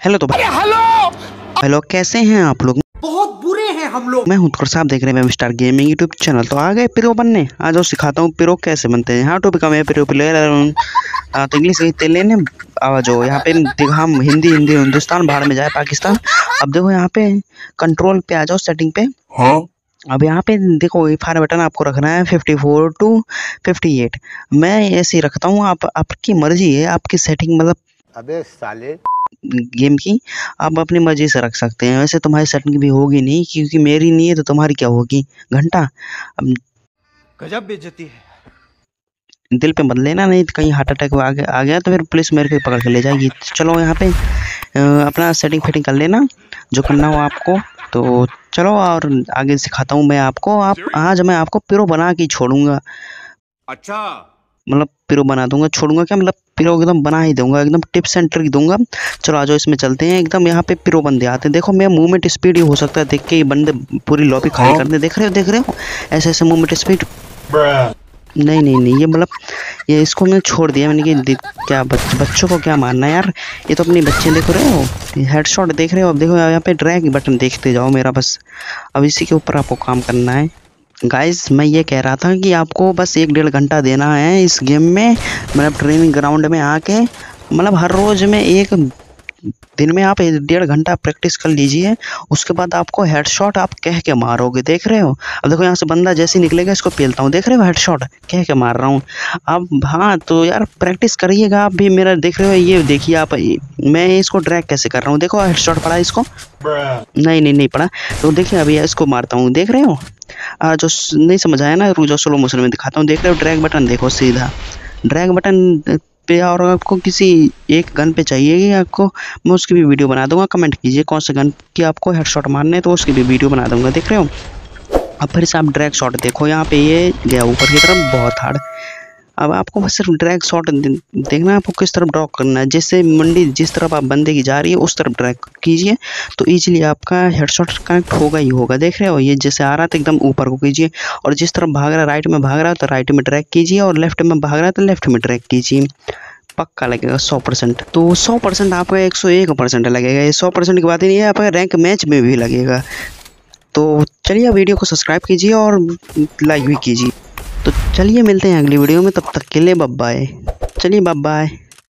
Hello तो भाई। Hello hello कैसे हैं आप लोग? बहुत बुरे हैं हम लोग। मैं हूँ साहब देख रहे हैं स्टार गेमिंग यूट्यूब चैनल तो आ गए पिरो बनने। आ जाओ सिखाता हूँ पिरो कैसे बनते हैं। हाँ तो बिकम है पिरो प्लेयर तो इंग्लिश लेने। आवाज़ हो यहाँ पे हम हिंदी हिंदी हिंदुस्तान बाहर में जाए पाकिस्तान। अब देखो यहाँ पे कंट्रोल पे आ जाओ सेटिंग पे। हाँ। अब यहाँ पे देखो फायर बटन आपको रखना है fifty four two fifty eight मैं ऐसे ही रखता हूँ आप आपकी मर्ज़ी है आपकी सेटिंग मतलब अबे साले गेम की आप अपनी मर्ज़ी से रख सकते हैं। वैसे तुम्हारी सेटिंग भी होगी नहीं क्योंकि मेरी नहीं है तो तुम्हारी क्या होगी? घंटा? अब गजब बेइज्जती है। दिल पे मत लेना नहीं तो कहीं हार्ट अटैक आ गया आ गया तो फिर पुलिस मेरे को पकड़ के ले जाएगी। चलो यहाँ पे अपना सेटिंग फिटिंग कर लेना जो करना हो आपको। तो चलो और आगे सिखाता हूँ मैं आपको। आप आज मैं आपको पिरो बना के छोड़ूँगा। अच्छा। मतलब पिरो बना दूँगा छोड़ूँगा क्या? मतलब पिरो एकदम बना ही दूँगा एकदम टिप्स एंड ट्रिक दूँगा। चलो आ जाओ इसमें चलते हैं। एकदम यहाँ पे पिरो बंदे आते हैं। देखो मैं मूवमेंट स्पीड ही हो सकता है देख के ये बंदे पूरी लॉबी खाली कर दे। देख रहे हो देख रहे हो? ऐसे ऐसे मूवमेंट स्पीड नहीं नहीं नहीं ये मतलब ये इसको मैंने छोड़ दिया। मैंने कि क्या बच, बच्चों को क्या मारना यार? ये तो अपने बच्चे देख रहे हो? हेडशॉट देख रहे हो? अब देखो यहाँ पे ड्रैग बटन देखते जाओ मेरा बस। अब इसी के ऊपर आपको काम करना है। गाइस मैं ये कह रहा था कि आपको बस एक डेढ़ घंटा देना है इस गेम में मतलब ट्रेनिंग ग्राउंड में आके मतलब हर रोज़ में एक दिन में आप एक डेढ़ घंटा प्रैक्टिस कर लीजिए उसके बाद आपको हेडशॉट आप कह के मारोगे देख रहे हो? अब देखो यहाँ से बंदा जैसे निकलेगा इसको पेलता हूँ देख रहे हो हेडशॉट? कह के मार रहा हूँ। अब हाँ तो यार प्रैक्टिस करिएगा आप भी मेरा देख रहे हो ये देखिए आप मैं इसको ड्रैग कैसे कर रहा हूँ? देखो हेड हेडशॉट पड़ा इसको। नहीं नहीं नहीं पड़ा। तो देखिए अभी इसको मारता हूँ देख रहे हो? आ, जो नहीं समझ आया ना रुको स्लो मोशन में दिखाता हूँ देख रहे हो? ड्रैग बटन देखो सीधा। ड्रैग बटन पे और आपको किसी एक गन पे चाहिए आपको, मैं उसकी भी वीडियो बना दूँगा कमेंट कीजिए कौन से गन की आपको हेडशॉट मारने तो उसकी भी वीडियो बना दूँगा, देख रहे हो? अब फिर से आप ड्रैग शॉट देखो, यहाँ पे ये गया ऊपर की तरफ़, बहुत हार्ड अब आपको बस सिर्फ़ ड्रैग शॉट देखना है आपको किस तरफ़ ड्रॉ करना है। जैसे मंडी, जिस तरफ़ आप बंदे की जा रही है, उस तरफ़ ड्रैग कीजिए तो इजीली आपका हेडशॉट कनेक्ट होगा ही होगा। देख रहे हो, ये जैसे आ रहा था एकदम ऊपर को कीजिए, और जिस तरफ़ भाग रहा है राइट में भाग रहा है तो राइट में ड्रैग कीजिए, और लेफ़्ट में भाग रहा है तो लेफ़्ट में ड्रैग कीजिए। पक्का लगेगा सौ परसेंट। तो सौ परसेंट आपका एक सौ एक परसेंट लगेगा। ये सौ परसेंट की बात ही नहीं है, आपका रैंक मैच में भी लगेगा। तो चलिए वीडियो को सब्सक्राइब कीजिए और लाइक भी कीजिए। चलिए मिलते हैं अगली वीडियो में तब तक के लिए बाय चलिए बाय